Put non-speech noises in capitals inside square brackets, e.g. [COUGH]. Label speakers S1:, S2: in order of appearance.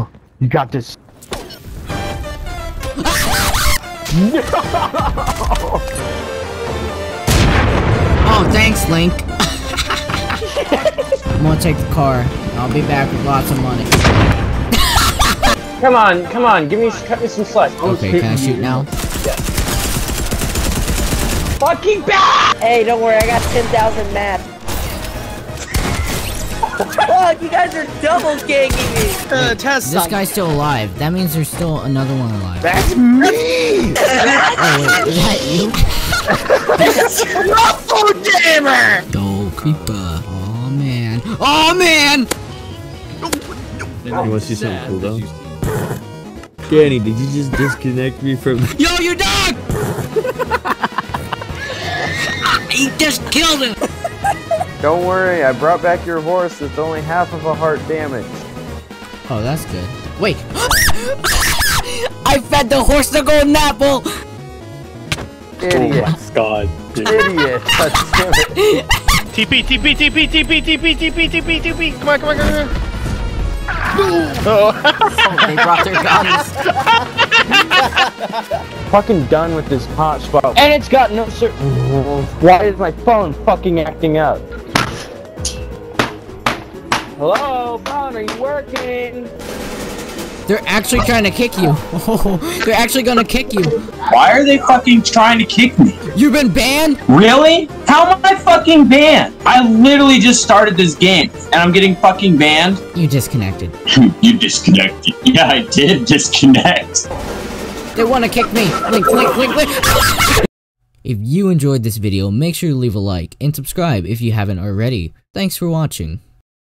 S1: Oh, you got this. [LAUGHS] no!
S2: Oh, thanks, Link. [LAUGHS] I'm gonna take the car. I'll be back with lots of money.
S3: Come on, come on, give me, cut me some slack.
S2: Okay, can I shoot now? Yeah.
S3: Fucking back!
S4: Hey, don't worry, I got 10,000 mats. Fuck, you guys are double ganging me.
S5: Uh, test
S2: This guy's still alive. That means there's still another one alive.
S1: That's me!
S2: Oh, wait, is that you?
S5: Ruffle Gamer!
S2: Yo, creeper. Oh, man. Oh, man!
S6: You wanna see something cool though? Danny, did you just disconnect me from [LAUGHS]
S2: Yo, your dog! [LAUGHS] he just killed him!
S7: Don't worry, I brought back your horse with only half of a heart damage.
S2: Oh, that's good. Wait. I fed the horse the golden apple!
S7: Idiot.
S6: God.
S7: Idiot. God damn it.
S5: TP, TP, TP, TP, TP, TP, TP, TP. Come on, come on, come on.
S2: They brought their guns.
S1: fucking done with this hot spot. And it's got no cer- Why is my phone fucking acting up? Hello, phone, are you working?
S2: They're actually trying to kick you. Oh, [LAUGHS] they're actually gonna kick you.
S8: Why are they fucking trying to kick me?
S2: You've been banned?
S8: Really? How am I fucking banned? I literally just started this game and I'm getting fucking banned.
S2: You disconnected. [LAUGHS]
S8: you disconnected. Yeah, I did disconnect.
S2: They wanna kick me. Link, link, link, link. if you enjoyed this video, make sure to leave a like and subscribe if you haven't already. Thanks for watching.